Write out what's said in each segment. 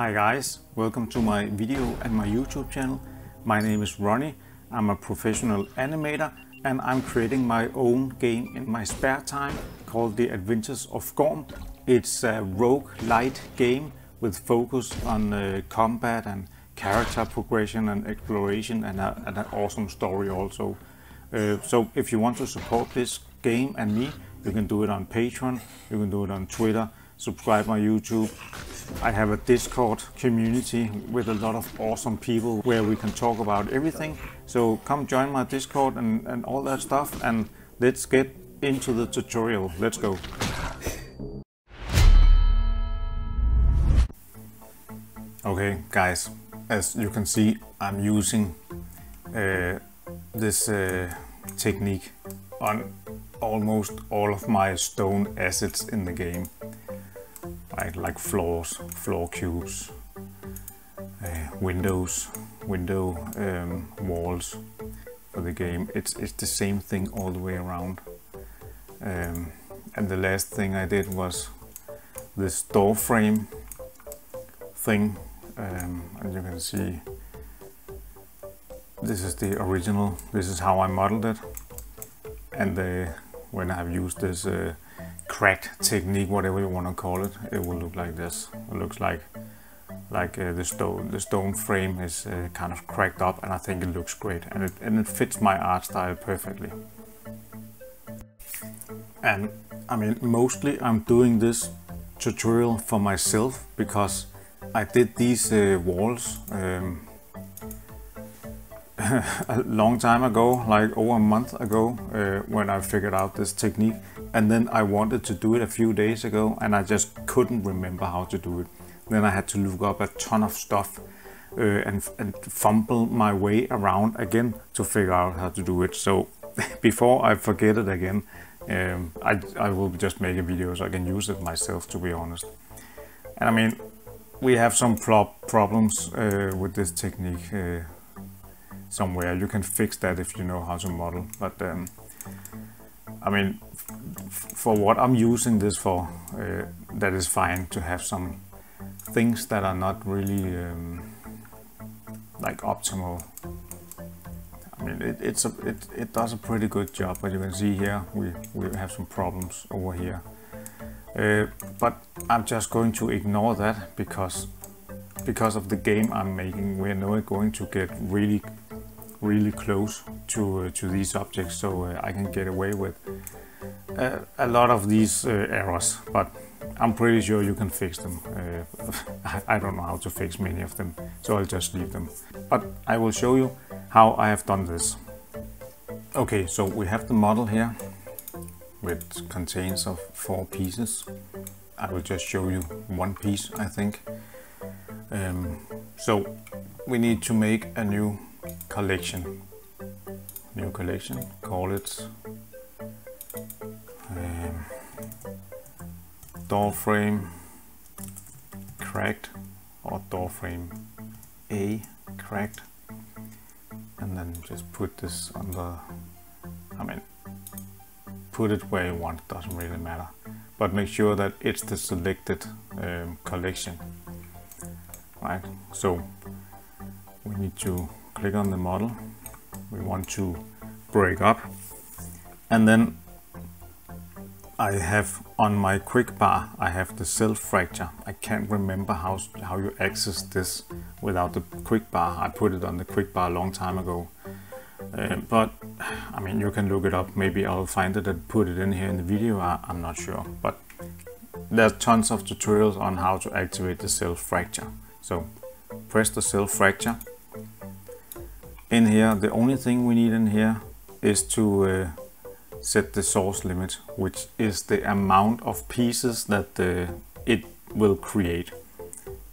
Hi guys, welcome to my video and my YouTube channel. My name is Ronnie, I'm a professional animator and I'm creating my own game in my spare time called The Adventures of Gorm. It's a rogue light game with focus on uh, combat and character progression and exploration and, a, and an awesome story also. Uh, so if you want to support this game and me, you can do it on Patreon, you can do it on Twitter, subscribe my YouTube. I have a Discord community with a lot of awesome people where we can talk about everything. So come join my Discord and, and all that stuff and let's get into the tutorial. Let's go. Okay guys, as you can see I'm using uh, this uh, technique on almost all of my stone assets in the game like, like floors, floor cubes, uh, windows, window um, walls for the game. It's, it's the same thing all the way around. Um, and the last thing I did was this door frame thing um, and you can see this is the original this is how I modeled it and the, when I've used this uh, cracked technique, whatever you want to call it, it will look like this. It looks like like uh, the stone the stone frame is uh, kind of cracked up, and I think it looks great, and it and it fits my art style perfectly. And I mean, mostly I'm doing this tutorial for myself because I did these uh, walls um, a long time ago, like over a month ago, uh, when I figured out this technique. And then I wanted to do it a few days ago and I just couldn't remember how to do it. Then I had to look up a ton of stuff uh, and, and fumble my way around again to figure out how to do it. So before I forget it again, um, I, I will just make a video so I can use it myself, to be honest. And I mean, we have some problems uh, with this technique uh, somewhere. You can fix that if you know how to model. But um, I mean, for what I'm using this for, uh, that is fine to have some things that are not really um, like optimal. I mean, it, it's a, it, it does a pretty good job, but you can see here we, we have some problems over here. Uh, but I'm just going to ignore that because because of the game I'm making, we're not going to get really really close to uh, to these objects so uh, I can get away with uh, a lot of these errors but I'm pretty sure you can fix them. Uh, I don't know how to fix many of them so I'll just leave them. But I will show you how I have done this. Okay so we have the model here which contains of four pieces. I will just show you one piece I think. Um, so we need to make a new collection. New collection, call it. Um, door frame cracked or door frame A cracked and then just put this on the I mean put it where you want doesn't really matter. But make sure that it's the selected um, collection right? So we need to click on the model we want to break up. And then I have on my quick bar I have the cell fracture. I can't remember how, how you access this without the quick bar. I put it on the quick bar a long time ago. Uh, but I mean you can look it up. Maybe I'll find it and put it in here in the video. I, I'm not sure. But there's tons of tutorials on how to activate the cell fracture. So press the cell fracture in here. The only thing we need in here is to uh, set the source limit which is the amount of pieces that uh, it will create.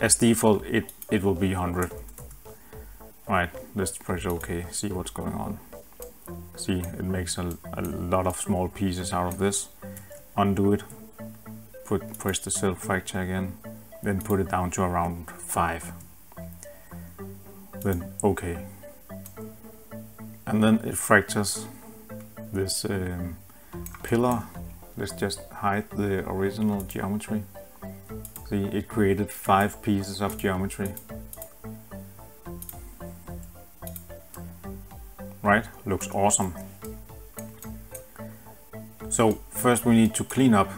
As default it it will be 100 right let's press ok see what's going on. See it makes a, a lot of small pieces out of this. Undo it. Put press the cell fracture again then put it down to around 5 then okay and then it fractures this um, pillar let's just hide the original geometry See, it created five pieces of geometry. Right, looks awesome. So first we need to clean up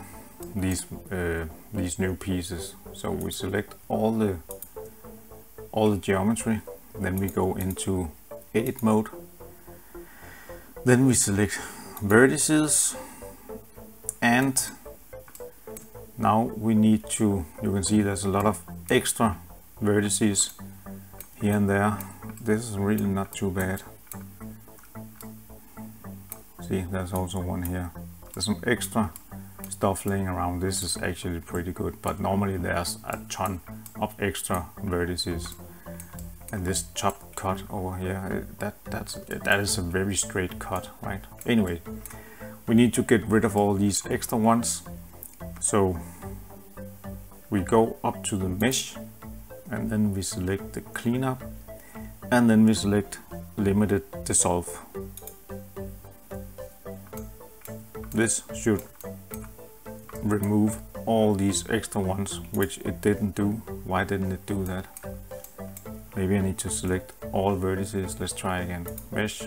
these uh, these new pieces. So we select all the all the geometry, then we go into edit mode. Then we select vertices and now we need to, you can see there's a lot of extra vertices here and there. This is really not too bad. See, there's also one here. There's some extra stuff laying around. This is actually pretty good, but normally there's a ton of extra vertices. And this top cut over here, uh, that that's that is a very straight cut, right? Anyway, we need to get rid of all these extra ones. So we go up to the mesh and then we select the cleanup and then we select limited dissolve. This should remove all these extra ones, which it didn't do. Why didn't it do that? Maybe I need to select all vertices. Let's try again. Mesh,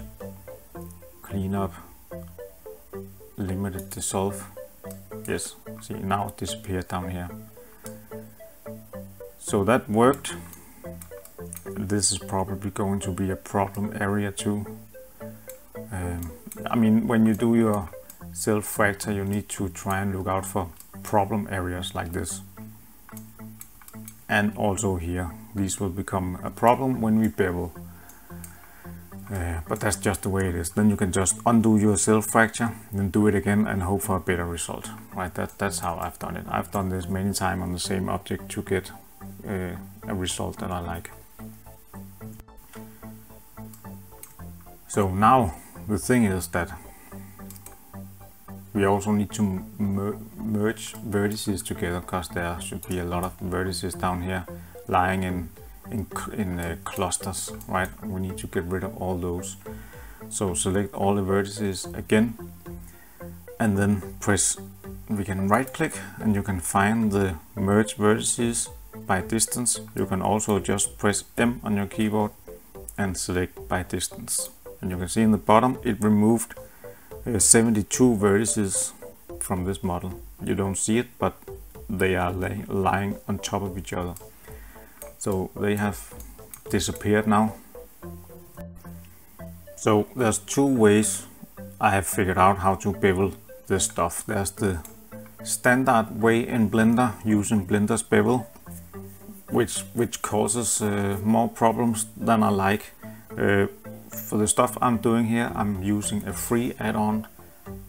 clean up, limited dissolve. Yes, see now it disappeared down here. So that worked. This is probably going to be a problem area too. Um, I mean, when you do your cell-fracture you need to try and look out for problem areas like this and also here these will become a problem when we bevel. Uh, but that's just the way it is. Then you can just undo your cell-fracture then do it again and hope for a better result right? That that's how I've done it. I've done this many times on the same object to get uh, a result that I like. So now the thing is that we also need to mer merge vertices together because there should be a lot of vertices down here lying in in, in uh, clusters right? We need to get rid of all those. So select all the vertices again and then press we can right click and you can find the merge vertices by distance. You can also just press M on your keyboard and select by distance. And you can see in the bottom it removed 72 vertices from this model. You don't see it, but they are lay lying on top of each other. So they have disappeared now. So there's two ways I have figured out how to bevel this stuff. There's the standard way in Blender using Blender's bevel, which which causes uh, more problems than I like. Uh, for the stuff I'm doing here, I'm using a free add-on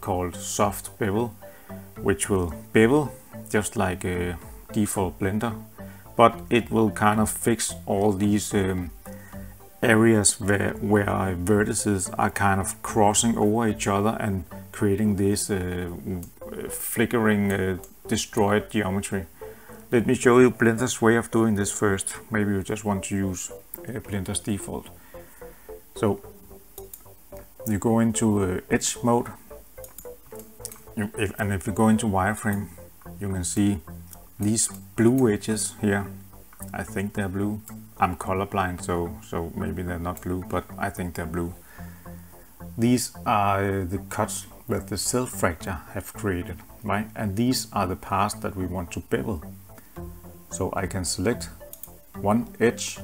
called Soft Bevel, which will bevel just like a default Blender, but it will kind of fix all these um, areas where, where vertices are kind of crossing over each other and creating this uh, flickering uh, destroyed geometry. Let me show you Blender's way of doing this first. Maybe you just want to use uh, Blender's default. So you go into uh, edge mode. You, if, and if you go into wireframe you can see these blue edges here. I think they're blue. I'm colorblind so so maybe they're not blue but I think they're blue. These are the cuts that the cell fracture have created right? And these are the parts that we want to bevel. So I can select one edge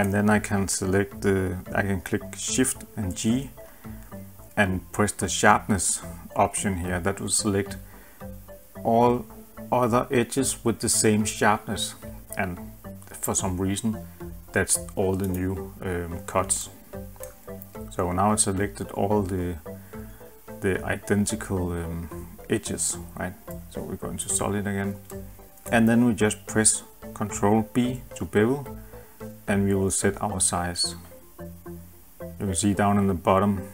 and then I can select the I can click shift and G and press the sharpness option here that will select all other edges with the same sharpness. And for some reason that's all the new um, cuts. So now it's selected all the the identical um, edges right? So we're going to solid again. And then we just press Ctrl B to bevel and we will set our size. You can see down in the bottom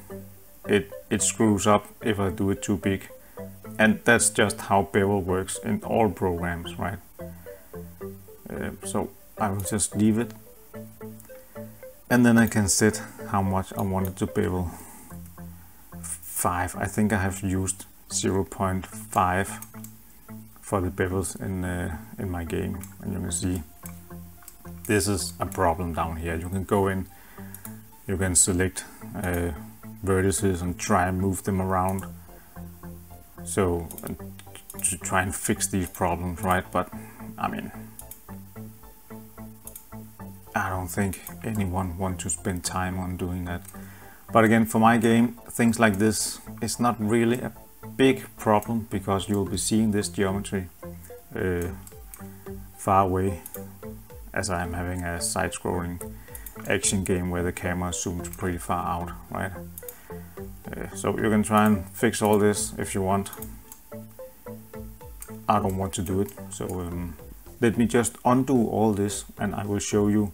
it, it screws up if I do it too big. And that's just how bevel works in all programs, right? Uh, so I will just leave it. And then I can set how much I wanted to bevel. 5, I think I have used 0.5 for the bevels in uh, in my game and you can see this is a problem down here. You can go in you can select uh, vertices and try and move them around. So to try and fix these problems right? But I mean I don't think anyone wants to spend time on doing that. But again for my game things like this is not really a big problem because you'll be seeing this geometry uh, far away as I'm having a side-scrolling action game where the camera zooms pretty far out, right? Uh, so you can try and fix all this if you want. I don't want to do it, so um, let me just undo all this and I will show you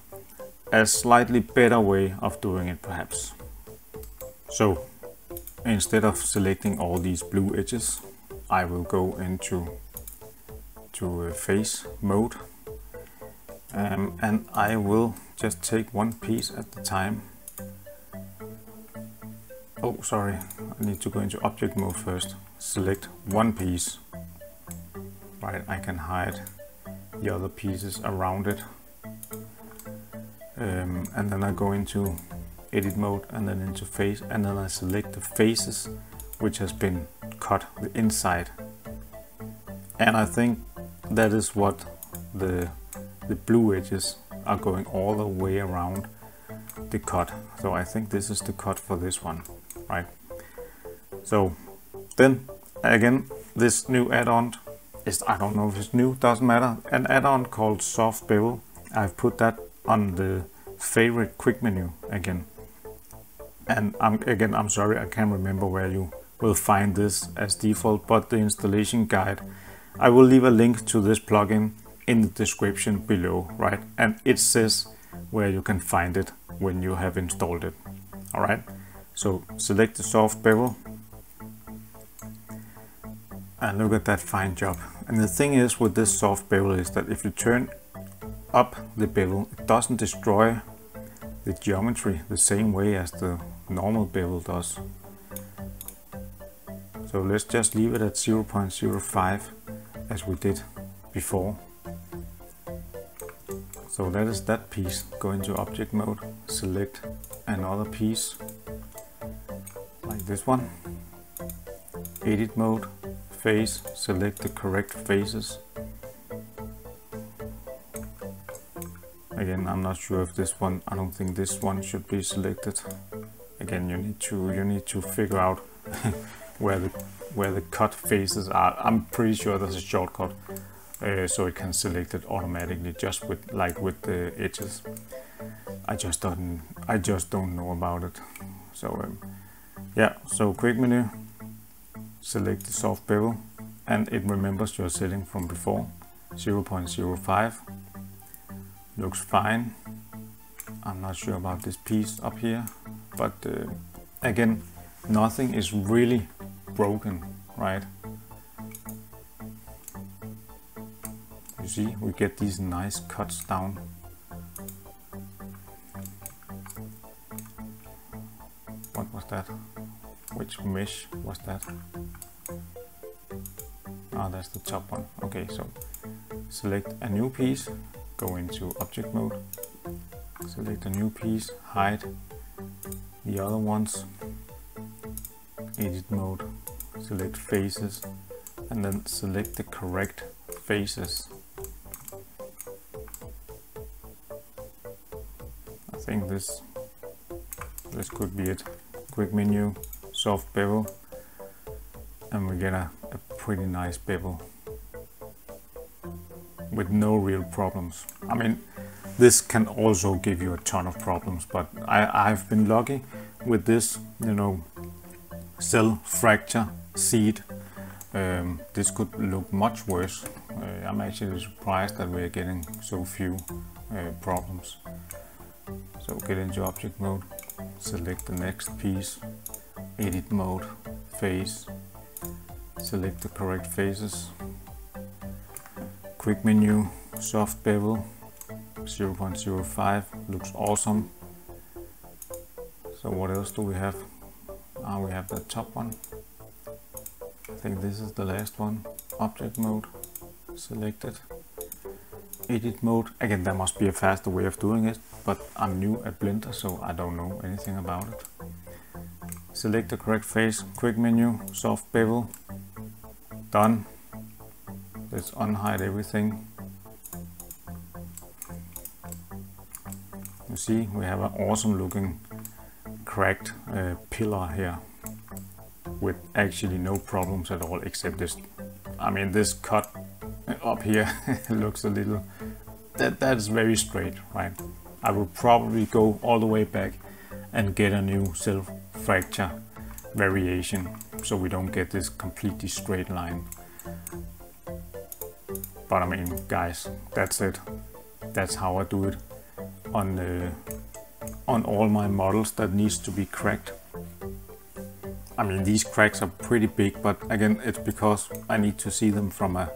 a slightly better way of doing it perhaps. So instead of selecting all these blue edges, I will go into to face mode um, and I will just take one piece at the time. Oh, sorry, I need to go into object mode first. Select one piece. Right, I can hide the other pieces around it. Um, and then I go into edit mode and then into face and then I select the faces which has been cut the inside and I think that is what the the blue edges are going all the way around the cut. So I think this is the cut for this one right? So then again this new add-on is I don't know if it's new doesn't matter. An add-on called soft bevel. I've put that on the favorite quick menu again. And I'm, again I'm sorry I can't remember where you will find this as default but the installation guide. I will leave a link to this plugin in the description below right and it says where you can find it when you have installed it alright so select the soft bevel and look at that fine job and the thing is with this soft bevel is that if you turn up the bevel it doesn't destroy the geometry the same way as the normal bevel does. So let's just leave it at 0.05 as we did before. So that is that piece. Go into object mode, select another piece like this one. Edit mode, face, select the correct faces again I'm not sure if this one I don't think this one should be selected again you need to you need to figure out where the where the cut faces are I'm pretty sure there's a shortcut uh, so it can select it automatically just with like with the edges. I just don't I just don't know about it. So um, yeah so quick menu select the soft bevel and it remembers your setting from before. 0.05 looks fine. I'm not sure about this piece up here but uh, again nothing is really broken right see we get these nice cuts down. What was that? Which mesh was that? Ah that's the top one. Okay so select a new piece go into object mode, select a new piece, hide the other ones, edit mode, select faces, and then select the correct faces. Think this this could be it. Quick menu, soft bevel, and we get a, a pretty nice bevel with no real problems. I mean, this can also give you a ton of problems, but I, I've been lucky with this, you know, cell fracture seed. Um, this could look much worse. Uh, I'm actually surprised that we're getting so few uh, problems. So get into object mode, select the next piece, edit mode, face, select the correct faces, quick menu, soft bevel, 0.05, looks awesome. So what else do we have? Ah, we have the top one. I think this is the last one, object mode, selected. Edit mode, again there must be a faster way of doing it, but I'm new at Blender so I don't know anything about it. Select the correct face, quick menu, soft bevel, done. Let's unhide everything. You see we have an awesome looking cracked uh, pillar here with actually no problems at all except this I mean this cut up here looks a little that that is very straight right? I will probably go all the way back and get a new cell fracture variation so we don't get this completely straight line. But I mean guys that's it. That's how I do it on uh, on all my models that needs to be cracked. I mean these cracks are pretty big but again it's because I need to see them from a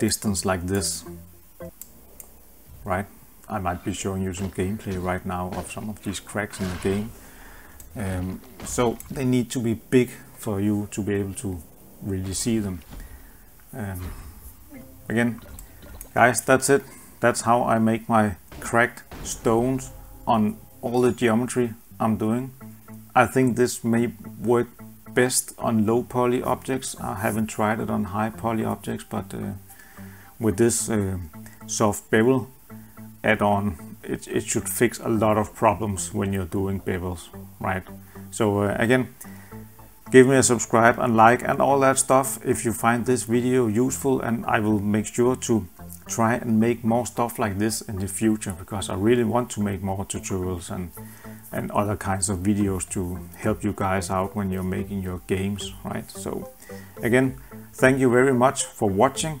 distance like this right? I might be showing you some gameplay right now of some of these cracks in the game. Um, so they need to be big for you to be able to really see them. Um, again guys that's it. That's how I make my cracked stones on all the geometry I'm doing. I think this may work best on low poly objects. I haven't tried it on high poly objects but uh, with this uh, soft bevel add-on it, it should fix a lot of problems when you're doing bevels right? So uh, again give me a subscribe and like and all that stuff. If you find this video useful and I will make sure to try and make more stuff like this in the future because I really want to make more tutorials and and other kinds of videos to help you guys out when you're making your games right? So again thank you very much for watching